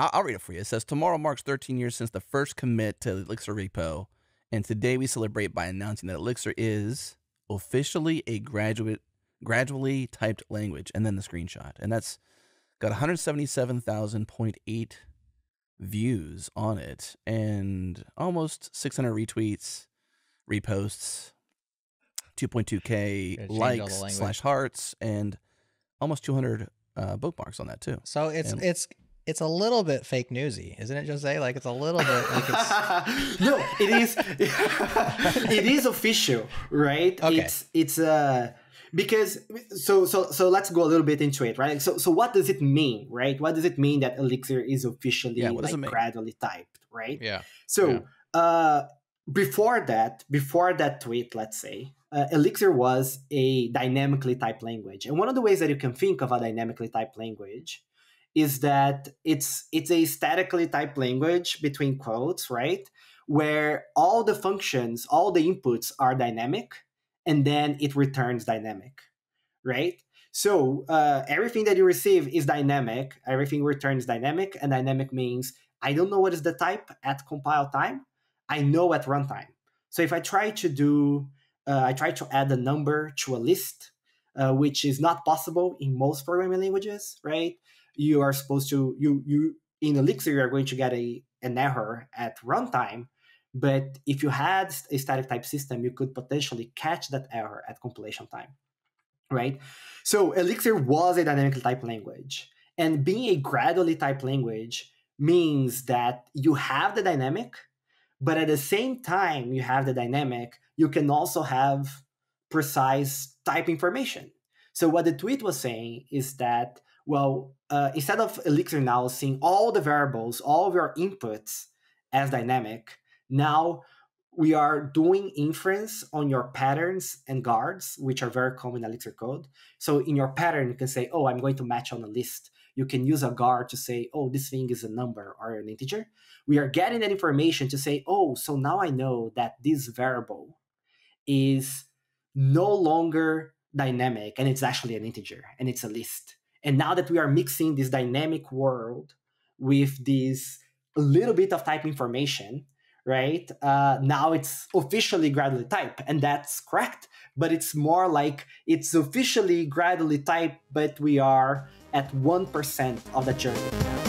I'll, I'll read it for you. It says tomorrow marks 13 years since the first commit to Elixir repo, and today we celebrate by announcing that Elixir is officially a graduate gradually typed language, and then the screenshot, and that's got 177,000.8 views on it, and almost 600 retweets, reposts, 2.2k Gotta change all the likes slash hearts, and almost 200 uh, bookmarks on that too. So it's And- it's it's a little bit fake newsy, isn't it, Jose? Like it's a little bit like it's no, it is. it is official, right? Okay. It's it's uh because so so so let's go a little bit into it, right? So so what does it mean, right? What does it mean that Elixir is officially Yeah, like gradually typed, right? yeah. So uh, before that, before that tweet, let's say, uh, Elixir was a dynamically typed language, and one of the ways that you can think of a dynamically typed language is that it's it's a statically typed language between quotes, right? Where all the functions, all the inputs are dynamic, and then it returns dynamic, right? So uh, everything that you receive is dynamic. Everything returns dynamic, and dynamic means I don't know what is the type at compile time. I know at runtime. So if I try to do, uh, I try to add a number to a list, uh, which is not possible in most programming languages, right? You are supposed to you you in Elixir you are going to get a an error at runtime, but if you had a static type system, you could potentially catch that error at compilation time, right? So Elixir was a dynamically typed language, and being a gradually typed language means that you have the dynamic, but at the same time you have the dynamic, you can also have precise type information. So what the tweet was saying is that, well, uh, instead of Elixir now seeing all the variables, all of your inputs as dynamic, now we are doing inference on your patterns and guards, which are very common in Elixir code. So in your pattern, you can say, oh, I'm going to match on a list. You can use a guard to say, oh, this thing is a number or an integer. We are getting that information to say, oh, so now I know that this variable is no longer dynamic and it's actually an integer and it's a list. And now that we are mixing this dynamic world with this a little bit of type information, right? Uh, now it's officially gradually type, and that's correct. But it's more like it's officially gradually type, but we are at 1% of the journey.